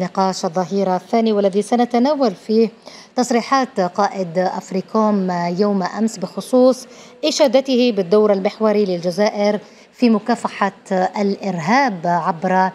نقاش الظهيرة الثاني والذي سنتناول فيه تصريحات قائد أفريكوم يوم أمس بخصوص إشادته بالدور المحوري للجزائر في مكافحة الإرهاب عبر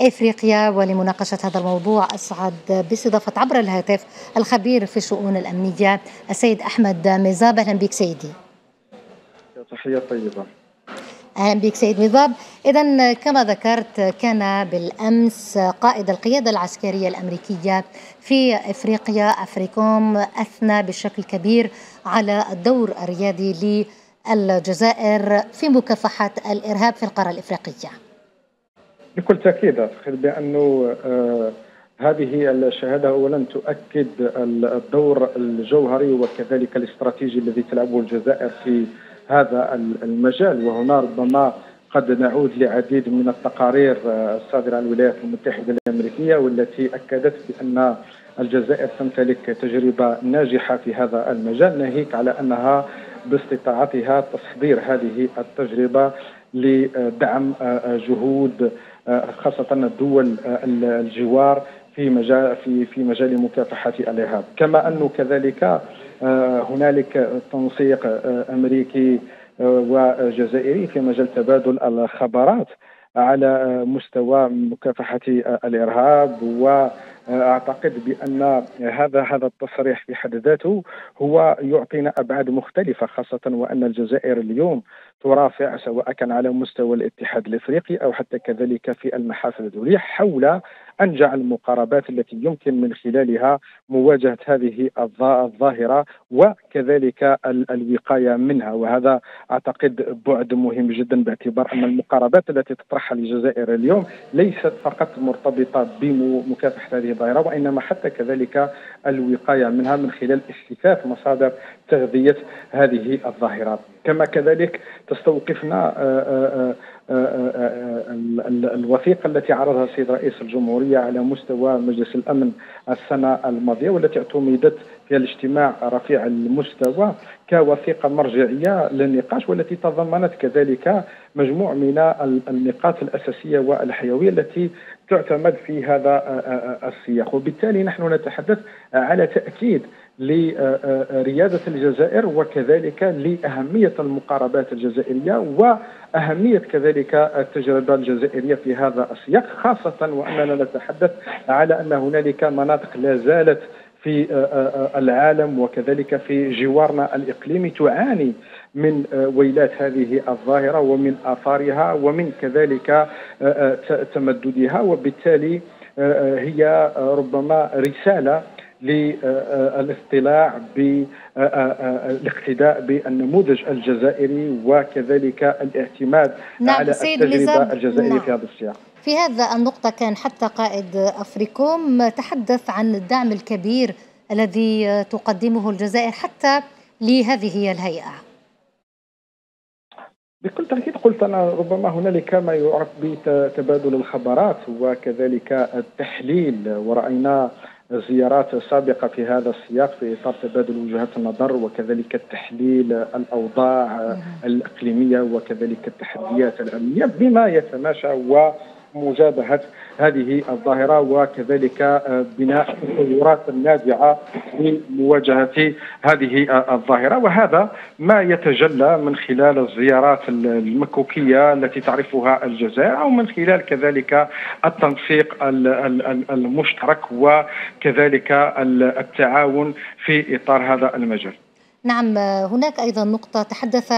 إفريقيا ولمناقشة هذا الموضوع. أسعد باستضافة عبر الهاتف الخبير في الشؤون الأمنية السيد أحمد ميزاب. أهلا بك سيدي. تحية طيبة. أهلا بك سيد نضاب إذا كما ذكرت كان بالأمس قائد القيادة العسكرية الأمريكية في إفريقيا أفريكوم أثنى بشكل كبير على الدور الريادي للجزائر في مكافحة الإرهاب في القارة الإفريقية. بكل تأكيد أعتقد بانه آه هذه الشهادة اولا تؤكد الدور الجوهري وكذلك الاستراتيجي الذي تلعبه الجزائر في هذا المجال وهنا ربما قد نعود لعديد من التقارير الصادرة عن الولايات المتحدة الأمريكية والتي أكدت بأن الجزائر تمتلك تجربة ناجحة في هذا المجال ناهيك على أنها باستطاعتها تصدير هذه التجربة لدعم جهود خاصة الدول الجوار في مجال في في مجال مكافحة الإرهاب كما أنه كذلك آه، هنالك تنسيق آه، أمريكي آه، وجزائري في مجال تبادل الخبرات على مستوى مكافحة الإرهاب. وأعتقد بأن هذا هذا التصريح في حد ذاته هو يعطينا أبعاد مختلفة خاصة وأن الجزائر اليوم ترافع سواء كان على مستوى الاتحاد الإفريقي أو حتى كذلك في المحافل الدولية حول أنجع المقاربات التي يمكن من خلالها مواجهة هذه الظاهرة وكذلك الوقاية منها. وهذا أعتقد بعد مهم جدا باعتبار أن المقاربات التي تطرحها الجزائر اليوم ليست فقط مرتبطة بمكافحة هذه الظاهرة وإنما حتى كذلك الوقاية منها من خلال استكشاف مصادر تغذية هذه الظاهرات كما كذلك تستوقفنا آه، آه، آه، الوثيقة التي عرضها السيد رئيس الجمهورية على مستوى مجلس الأمن السنة الماضية والتي اعتمدت في الاجتماع رفيع المستوى كوثيقة مرجعية للنقاش والتي تضمنت كذلك مجموع من النقاط الأساسية والحيوية التي تعتمد في هذا السياق. وبالتالي نحن نتحدث على تأكيد لريادة الجزائر وكذلك لأهمية المقاربات الجزائرية وأهمية كذلك التجربة الجزائرية في هذا السياق خاصة وأننا نتحدث على أن هنالك مناطق لا زالت في العالم وكذلك في جوارنا الإقليمي تعاني من ويلات هذه الظاهرة ومن آثارها ومن كذلك تمددها وبالتالي هي ربما رسالة للاطلاع بالاقتداء بالنموذج الجزائري وكذلك الاعتماد نعم على التجربة الجزائرية نعم. في هذا السياق. في هذا النقطة كان حتى قائد أفريكوم تحدث عن الدعم الكبير الذي تقدمه الجزائر حتى لهذه الهيئة بكل تأكيد قلت أنا ربما هنالك ما يعرف بتبادل الخبرات وكذلك التحليل ورأينا زيارات سابقة في هذا السياق في إطار تبادل وجهات النظر وكذلك تحليل الأوضاع الإقليمية وكذلك التحديات الأمنية بما يتماشى و مجابهة هذه الظاهرة وكذلك آه، بناء تطورات نافعه لمواجهة هذه الظاهرة وهذا ما يتجلى من خلال الزيارات المكوكية التي تعرفها الجزائر أو من خلال كذلك التنسيق المشترك وكذلك التعاون في إطار هذا المجال. نعم هناك أيضا نقطة تحدث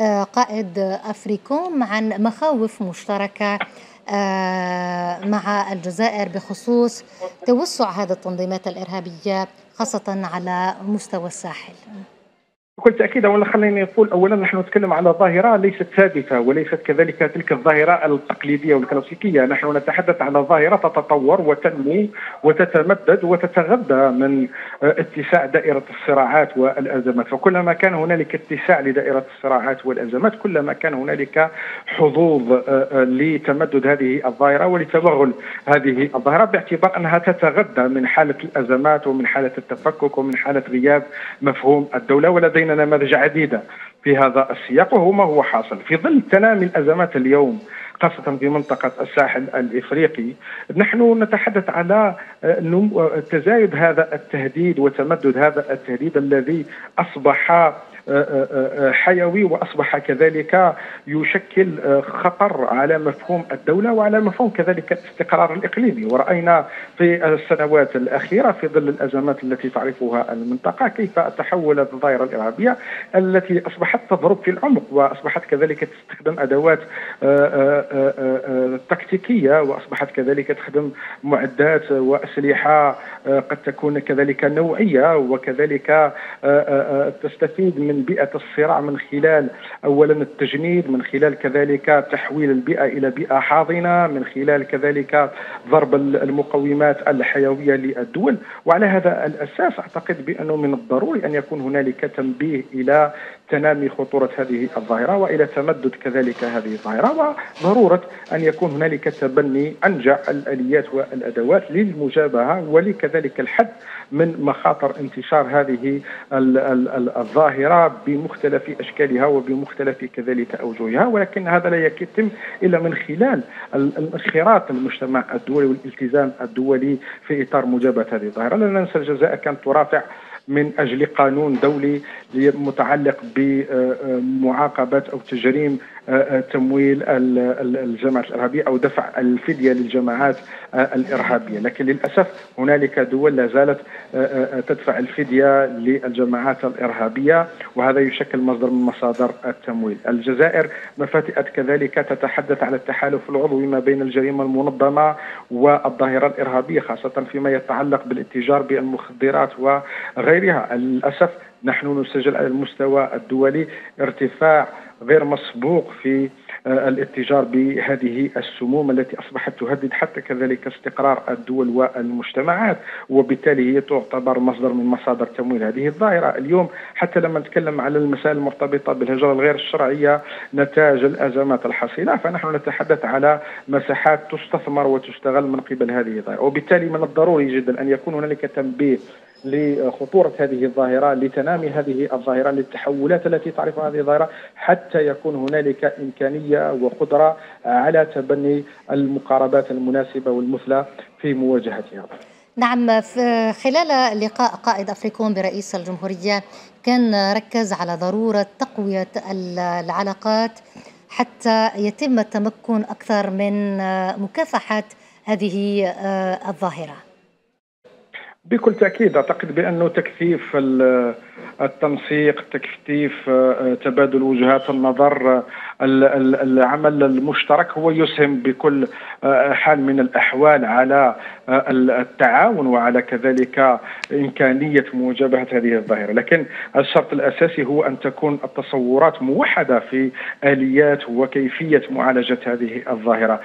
آه، قائد أفريكوم عن مخاوف مشتركة آه، مع الجزائر بخصوص توسع هذه التنظيمات الإرهابية خاصة على مستوى الساحل. بكل تاكيد اولا خليني نقول اولا نحن نتكلم على ظاهرة ليست ثابتة وليست كذلك تلك الظاهرة التقليدية والكلاسيكية، نحن نتحدث على ظاهرة تتطور وتنمو وتتمدد وتتغذى من اتساع دائرة الصراعات والأزمات، فكلما كان هنالك اتساع لدائرة الصراعات والأزمات كلما كان هنالك حظوظ آه، آه، لتمدد هذه الظاهرة ولتوغل هذه الظاهرة باعتبار أنها تتغذى من حالة الأزمات ومن حالة التفكك ومن حالة غياب مفهوم الدولة. ولدينا نماذج عديدة في هذا السياق وهو ما هو حاصل. في ظل تنامي الأزمات اليوم خاصة في منطقة الساحل الإفريقي نحن نتحدث على تزايد هذا التهديد وتمدد هذا التهديد الذي أصبح حيوي وأصبح كذلك يشكل خطر على مفهوم الدولة وعلى مفهوم كذلك الاستقرار الإقليمي. ورأينا في السنوات الأخيرة في ظل الأزمات التي تعرفها المنطقة كيف تحولت الظاهره الإرهابية التي أصبحت تضرب في العمق وأصبحت كذلك تستخدم أدوات تكتيكية وأصبحت كذلك تخدم معدات وأسلحة قد تكون كذلك نوعية وكذلك تستفيد من من بيئة الصراع من خلال اولا التجنيد من خلال كذلك تحويل البيئة إلى بيئة حاضنة من خلال كذلك ضرب المقومات الحيوية للدول. وعلى هذا الأساس أعتقد بأنه من الضروري أن يكون هنالك تنبيه إلى تنامي خطورة هذه الظاهرة وإلى تمدد كذلك هذه الظاهرة وضرورة أن يكون هنالك تبني أنجع الآليات والأدوات للمجابهة ولكذلك الحد من مخاطر انتشار هذه الظاهرة بمختلف أشكالها وبمختلف كذلك أوجهها ولكن هذا لا يتم إلا من خلال انخراط المجتمع الدولي والالتزام الدولي في إطار مجابهة هذه الظاهرة. لا ننسى الجزائر كانت ترافع من أجل قانون دولي متعلق بمعاقبة أو تجريم تمويل الجماعات الإرهابية أو دفع الفدية للجماعات الإرهابية، لكن للأسف هنالك دول لا زالت تدفع الفدية للجماعات الإرهابية وهذا يشكل مصدر من مصادر التمويل. الجزائر مفاتئة كذلك تتحدث على التحالف العضوي ما بين الجريمة المنظمة والظاهرة الإرهابية خاصة فيما يتعلق بالاتجار بالمخدرات وغيرها، للأسف نحن نسجل على المستوى الدولي ارتفاع غير مسبوق في آه، الاتجار بهذه السموم التي أصبحت تهدد حتى كذلك استقرار الدول والمجتمعات. وبالتالي هي تعتبر مصدر من مصادر تمويل هذه الظاهرة. اليوم حتى لما نتكلم على المسائل المرتبطة بالهجرة الغير الشرعية نتاج الأزمات الحصيلة فنحن نتحدث على مساحات تستثمر وتستغل من قبل هذه الظاهرة. وبالتالي من الضروري جدا أن يكون هنالك تنبيه لخطورة هذه الظاهرة لتنامي هذه الظاهرة للتحولات التي تعرفها هذه الظاهرة حتى يكون هنالك إمكانية وقدرة على تبني المقاربات المناسبة والمثلى في مواجهتها. نعم خلال لقاء قائد أفريكوم برئيس الجمهورية كان ركز على ضرورة تقوية العلاقات حتى يتم التمكن أكثر من مكافحة هذه الظاهرة. بكل تأكيد أعتقد بأنه تكثيف التنسيق تكثيف آه، تبادل وجهات النظر العمل المشترك هو يسهم بكل آه، حال من الأحوال على آه، التعاون وعلى كذلك إمكانية مواجهة هذه الظاهرة، لكن الشرط الأساسي هو أن تكون التصورات موحدة في آليات وكيفية معالجة هذه الظاهرة.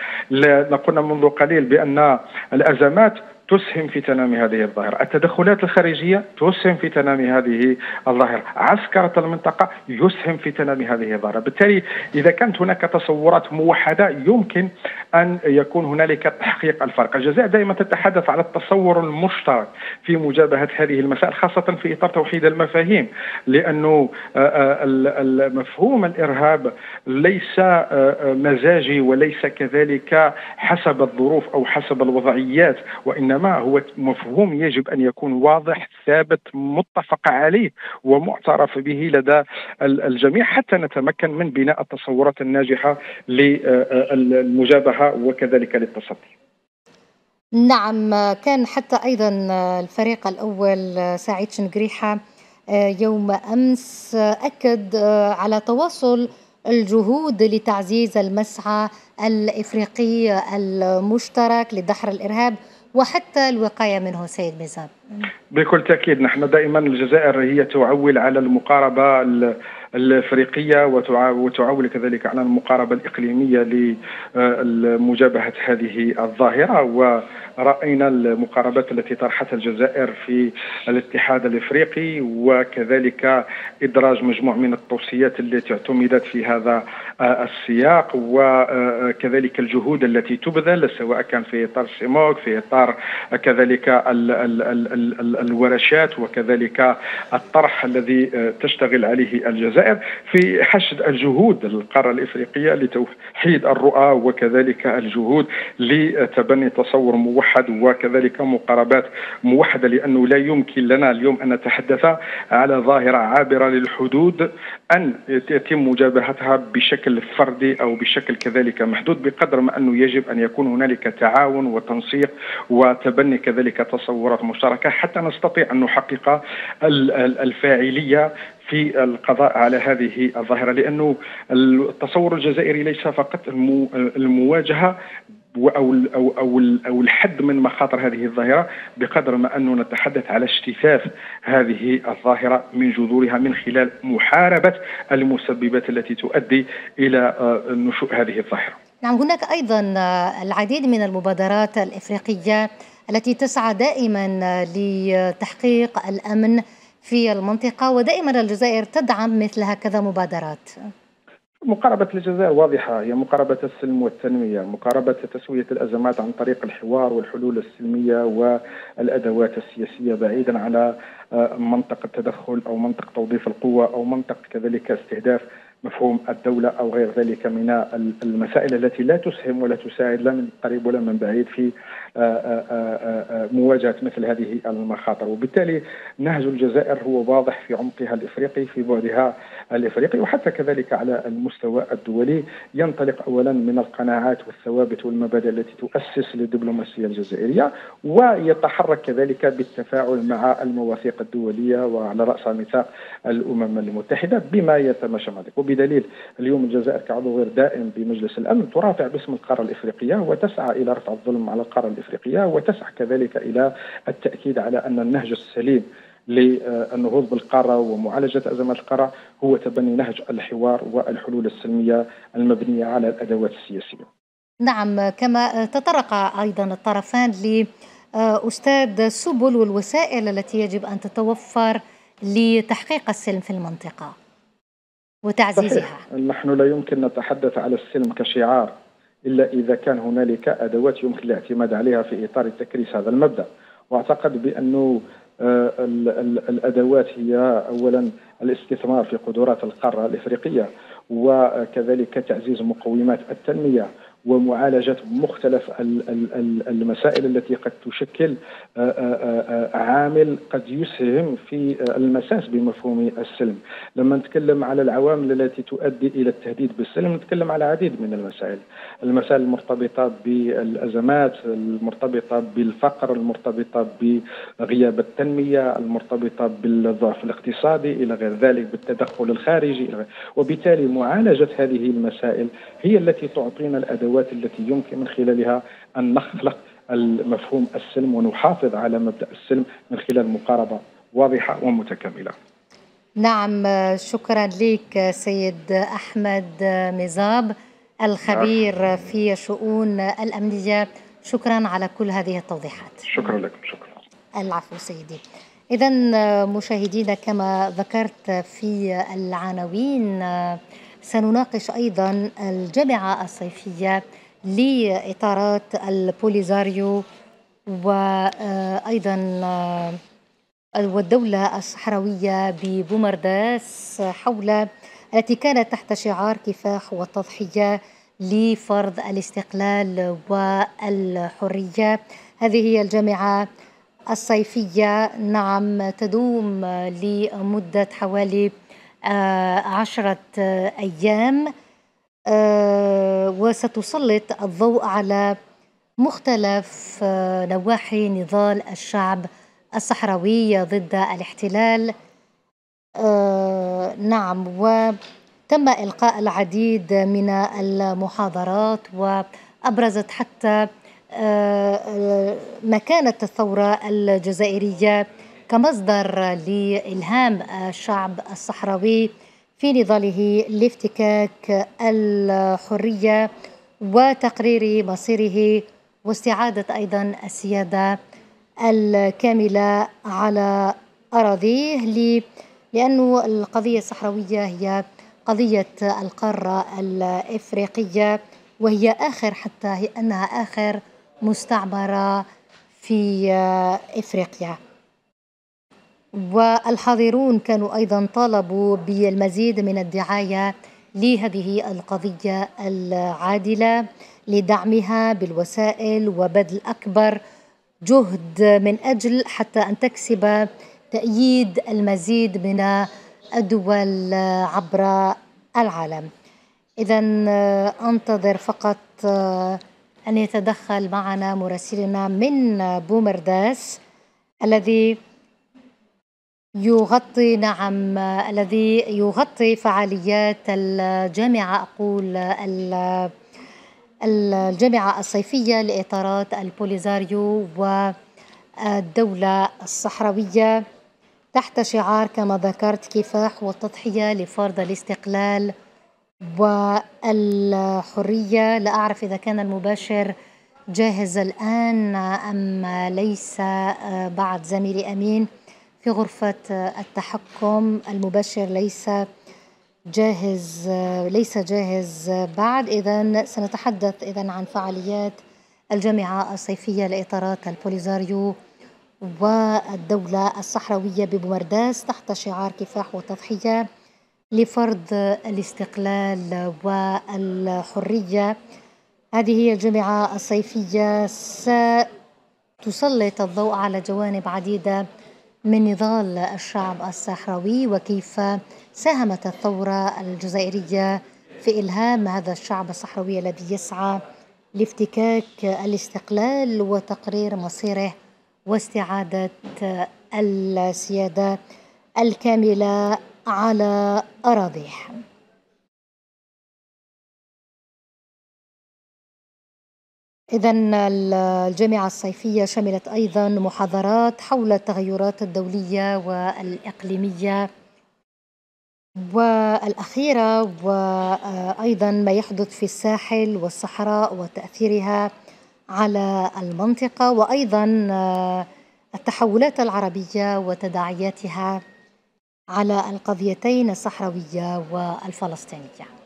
قلنا منذ قليل بأن الأزمات تسهم في تنامي هذه الظاهرة. التدخلات الخارجية تسهم في تنامي هذه الظاهرة. عسكرة المنطقة يسهم في تنامي هذه الظاهرة. بالتالي إذا كانت هناك تصورات موحدة يمكن أن يكون هنالك تحقيق الفرق. الجزائر دائما تتحدث على التصور المشترك في مجابهة هذه المسائل خاصة في إطار توحيد المفاهيم لأنه آه، آه، مفهوم الإرهاب ليس آه، مزاجي وليس كذلك حسب الظروف أو حسب الوضعيات وإنما انما هو مفهوم يجب أن يكون واضح ثابت متفق عليه ومعترف به لدى الجميع حتى نتمكن من بناء التصورات الناجحة للمجابهة وكذلك للتصدي. نعم كان حتى أيضا الفريق الأول سعيد شنقريحة يوم أمس أكد على تواصل الجهود لتعزيز المسعى الإفريقي المشترك لدحر الإرهاب وحتى الوقاية منه سيد ميزان. بكل تأكيد نحن دائما الجزائر هي تعول على المقاربة الأفريقية وتعول كذلك على المقاربة الإقليمية لمجابهة هذه الظاهرة. وراينا المقاربات التي طرحتها الجزائر في الاتحاد الإفريقي وكذلك إدراج مجموع من التوصيات التي اعتمدت في هذا السياق وكذلك الجهود التي تبذل سواء كان في إطار سيموك في إطار كذلك ال ال ال الورشات وكذلك الطرح الذي تشتغل عليه الجزائر في حشد الجهود القارة الإفريقية لتوحيد الرؤى وكذلك الجهود لتبني تصور موحد وكذلك مقاربات موحدة لأنه لا يمكن لنا اليوم أن نتحدث على ظاهرة عابرة للحدود أن يتم مجابهتها بشكل فردي أو بشكل كذلك محدود بقدر ما أنه يجب أن يكون هنالك تعاون وتنسيق وتبني كذلك تصورات مشتركة حتى نستطيع أن نحقق الفاعلية في القضاء على هذه الظاهرة لأنه التصور الجزائري ليس فقط المواجهة أو أو أو أو الحد من مخاطر هذه الظاهرة بقدر ما أنه نتحدث على اجتثاث هذه الظاهرة من جذورها من خلال محاربة المسببات التي تؤدي إلى آه، نشوء هذه الظاهرة. نعم هناك أيضا آه، العديد من المبادرات الإفريقية التي تسعى دائما لتحقيق الأمن في المنطقة ودائما الجزائر تدعم مثل هكذا مبادرات. مقاربة الجزائر واضحة هي مقاربة السلم والتنمية مقاربة تسوية الأزمات عن طريق الحوار والحلول السلمية والأدوات السياسية بعيدا على آه، منطق التدخل أو منطق توظيف القوة أو منطق كذلك استهداف مفهوم الدولة أو غير ذلك من المسائل التي لا تسهم ولا تساعد لا من قريب ولا من بعيد في مواجهة مثل هذه المخاطر. وبالتالي نهج الجزائر هو واضح في عمقها الإفريقي في بعدها الإفريقي وحتى كذلك على المستوى الدولي. ينطلق أولا من القناعات والثوابت والمبادئ التي تؤسس للدبلوماسية الجزائرية ويتحرك كذلك بالتفاعل مع المواثيق الدولية وعلى رأس ميثاق الأمم المتحدة بما يتماشى مع ذلك. وبدليل اليوم الجزائر كعضو غير دائم بمجلس الأمن ترافع باسم القارة الإفريقية وتسعى إلى رفع الظلم على القارة الإفريقية وتسعى كذلك إلى التأكيد على أن النهج السليم للنهوض بالقارة ومعالجة ازمات القارة هو تبني نهج الحوار والحلول السلمية المبنية على الأدوات السياسية. نعم كما تطرق أيضا الطرفان لاستاذ سبل والوسائل التي يجب أن تتوفر لتحقيق السلم في المنطقة. وتعزيزها صحيح. نحن لا يمكن نتحدث على السلم كشعار إلا إذا كان هنالك أدوات يمكن الاعتماد عليها في إطار تكريس هذا المبدأ. وأعتقد بأنه آه، الأدوات هي أولا الاستثمار في قدرات القارة الإفريقية وكذلك تعزيز مقومات التنمية. ومعالجة مختلف المسائل التي قد تشكل آه، آه، آه، عامل قد يسهم في المساس بمفهوم السلم. لما نتكلم على العوامل التي تؤدي إلى التهديد بالسلم نتكلم على العديد من المسائل. المسائل المرتبطة بالأزمات المرتبطة بالفقر المرتبطة بغياب التنمية المرتبطة بالضعف الاقتصادي إلى غير ذلك بالتدخل الخارجي وبالتالي معالجة هذه المسائل هي التي تعطينا الأدوات التي يمكن من خلالها أن نخلق المفهوم السلم ونحافظ على مبدأ السلم من خلال مقاربة واضحة ومتكاملة. نعم شكرا لك سيد أحمد مزاب الخبير في شؤون الأمنية. شكرا على كل هذه التوضيحات. شكرا لكم شكرا. العفو سيدي. إذا مشاهدينا كما ذكرت في العناوين سنناقش أيضا الجامعة الصيفية لإطارات البوليزاريو وأيضا والدولة الصحراوية ببومرداس حول التي كانت تحت شعار كفاح والتضحية لفرض الاستقلال والحرية. هذه هي الجامعة الصيفية. نعم تدوم لمدة حوالي آه، عشرة أيام آه، وستسلط الضوء على مختلف آه، نواحي نضال الشعب الصحراوي ضد الاحتلال. نعم وتم إلقاء العديد من المحاضرات وأبرزت حتى مكانة الثورة الجزائرية كمصدر لإلهام الشعب الصحراوي في نضاله لافتكاك الحرية وتقرير مصيره واستعادة أيضا السيادة الكاملة على أراضيه لأن القضية الصحراوية هي قضية القارة الإفريقية وهي آخر حتى أنها آخر مستعمرة في إفريقيا. والحاضرون كانوا أيضا طالبوا بالمزيد من الدعاية لهذه القضية العادلة لدعمها بالوسائل وبذل أكبر جهد من أجل حتى أن تكسب تأييد المزيد من الدول عبر العالم. إذا أنتظر فقط أن يتدخل معنا مراسلنا من بومرداس الذي يغطي نعم الذي يغطي فعاليات الجامعة أقول الجامعة الصيفية لإطارات البوليزاريو والدولة الصحراوية. تحت شعار كما ذكرت كفاح والتضحية لفرض الاستقلال والحرية. لا أعرف إذا كان المباشر جاهز الآن أم ليس بعد زميلي أمين. في غرفة التحكم المباشر ليس جاهز ليس جاهز بعد. إذا سنتحدث إذا عن فعاليات الجامعة الصيفية لإطارات البوليزاريو والدولة الصحراوية ببومرداس تحت شعار كفاح وتضحية لفرض الاستقلال والحرية. هذه هي الجامعة الصيفية. ستسلط الضوء على جوانب عديدة من نضال الشعب الصحراوي وكيف ساهمت الثورة الجزائرية في إلهام هذا الشعب الصحراوي الذي يسعى لافتكاك الاستقلال وتقرير مصيره واستعادة السيادة الكاملة على أراضيه إذا الجامعة الصيفية شملت أيضا محاضرات حول التغيرات الدولية والإقليمية والأخيرة وأيضا ما يحدث في الساحل والصحراء وتأثيرها على المنطقة وأيضا التحولات العربية وتداعياتها على القضيتين الصحراوية والفلسطينية.